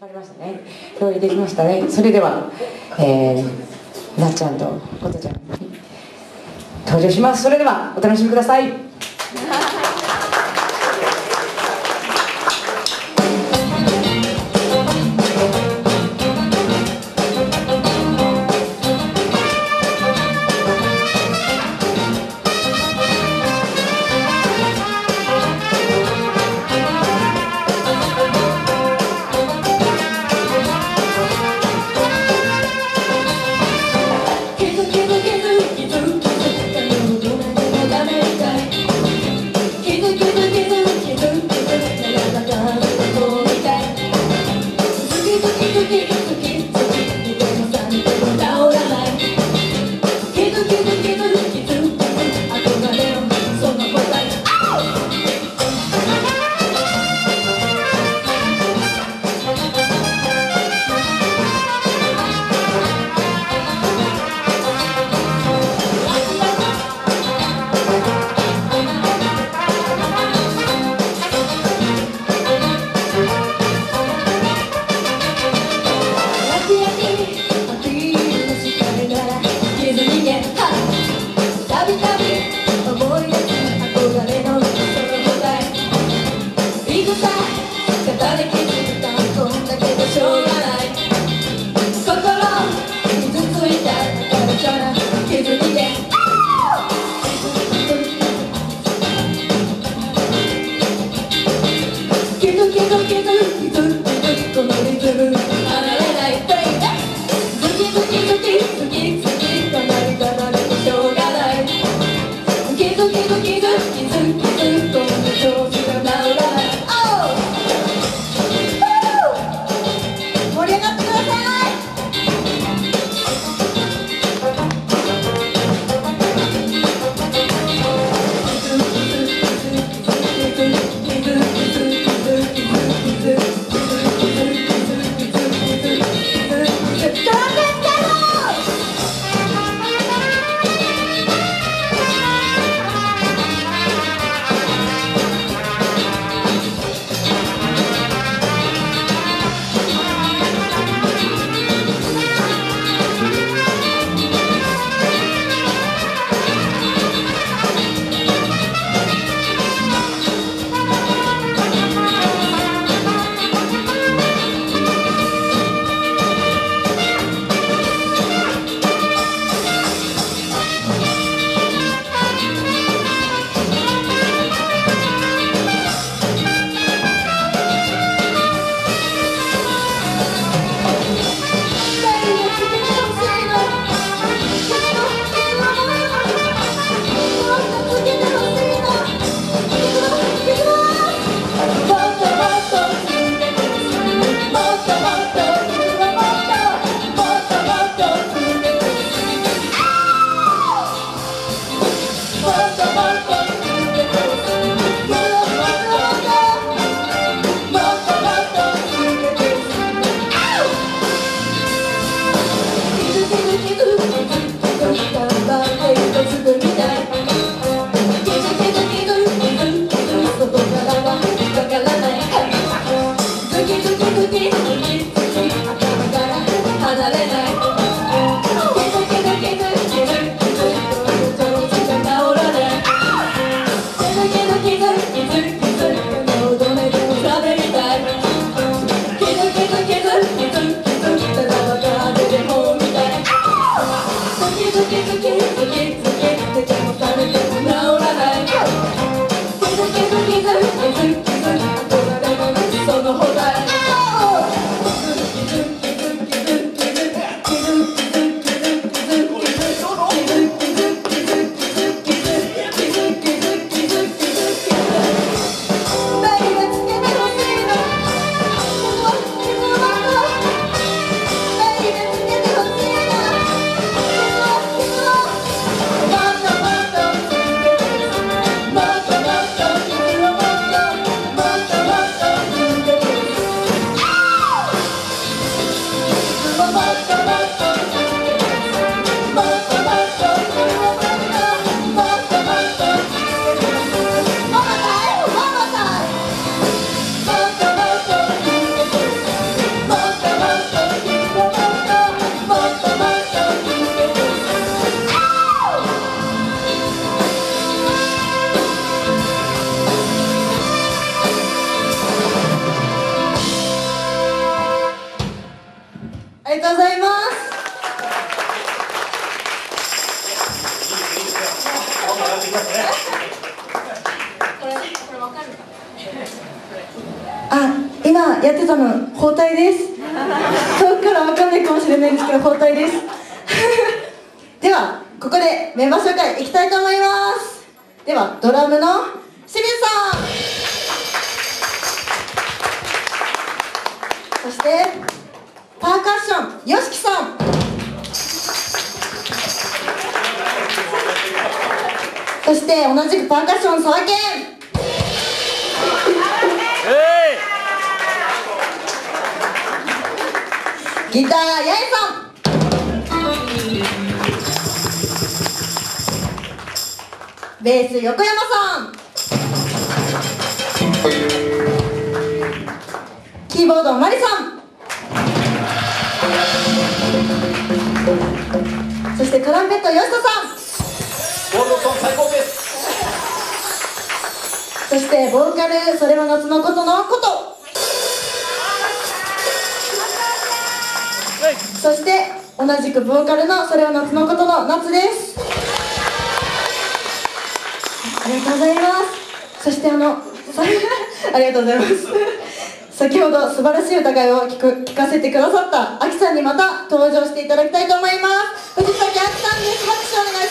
わりましたね。用意できましたね。それでは、えー、なっちゃんとことちゃんに登場します。それではお楽しみくださ。いあ今やってたの包帯です。遠くからわかんないかもしれないんですけど包帯です。ではここでメンバー紹介いきたいと思います。ではドラムの清水さん。そしてパーカッション y o s さん。そして同じくパーカッション沢健。ギター八重さん。ベース横山さん。キーボードマリさん。そしてトランペット吉田さん。ゴールドソン最高です。そしてボーカルそれは夏のことのことそして同じくボーカルのそれは夏のことの夏です。ありがとうございます。そしてあの ありがとうございます。先ほど素晴らしい歌声を聞く聞かせてくださったあきさんにまた登場していただきたいと思います。藤崎あきさんです。拍手お願いします。